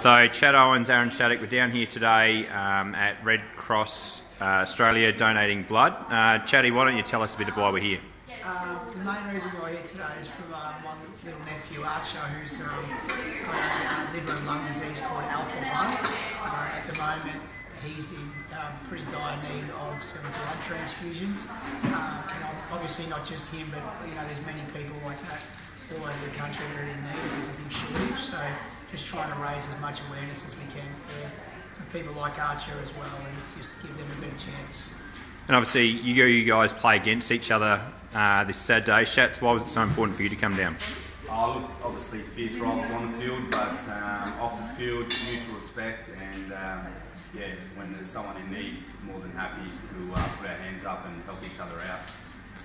So, Chad Owens, Aaron Shattock, we're down here today um, at Red Cross uh, Australia donating blood. Uh, why don't you tell us a bit of why we're here? Uh, the main reason we're here today is from uh, my little nephew Archer, who's um, got a uh, liver and lung disease called alpha 1. Uh, at the moment, he's in um, pretty dire need of some blood transfusions. Um, and obviously, not just him, but you know, there's many people like that all over the country that are in need. There's a big shortage, so just trying to raise as much awareness as we can for, for people like Archer as well, and just give them a better chance. And obviously, you, you guys play against each other uh, this Saturday. Shats, why was it so important for you to come down? Oh, look, obviously fierce rivals on the field, but um, off the field, mutual respect, and um, yeah, when there's someone in need, more than happy to uh, put our hands up and help each other out.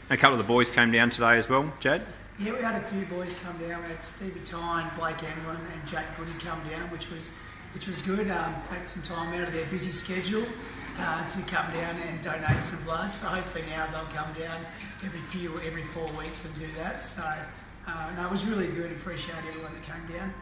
A couple of the boys came down today as well, Chad? Yeah, we had a few boys come down. We had Stevie Tyne, Blake Emlyn, and Jake Goody come down, which was which was good. Um, take some time out of their busy schedule uh, to come down and donate some blood. So hopefully now they'll come down every few, every four weeks and do that. So uh, no, it was really good. Appreciate everyone that came down.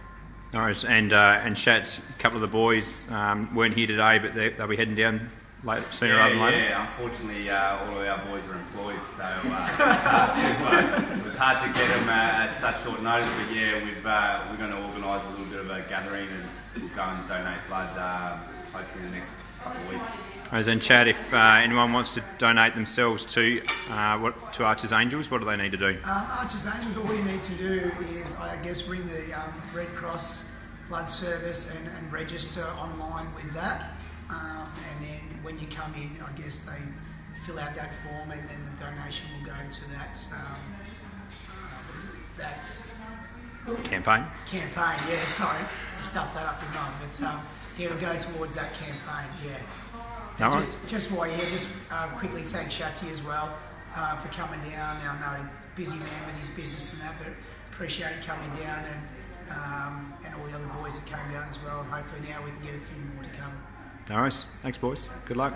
All right, and uh, and Shats, a couple of the boys um, weren't here today, but they'll be heading down later, sooner yeah, rather than later. Yeah, unfortunately, uh, all of our boys are employed, so uh, it, hard to, uh, it was hard to get them uh, at such short notice. But yeah, we've uh, we're going to organise a little bit of a gathering and we'll go and donate blood um, hopefully in the next couple of weeks. As in, Chad, if uh, anyone wants to donate themselves to uh, what, to Archer's Angels, what do they need to do? Uh, Archer's Angels, all you need to do is, I guess, ring the um, Red Cross Blood Service and, and register online with that. Um, and then when you come in, I guess they fill out that form and then the donation will go to that. Um, that's campaign. Campaign, yeah. Sorry, I stuffed that up in mine, but um, yeah, it'll go towards that campaign. Yeah. All just, right. just while you're here, just uh, quickly thank Shatsy as well uh, for coming down. I know busy man with his business and that, but appreciate you coming down and um, and all the other boys that came down as well. And hopefully now we can get a few more to come. All right. Thanks, boys. Good luck.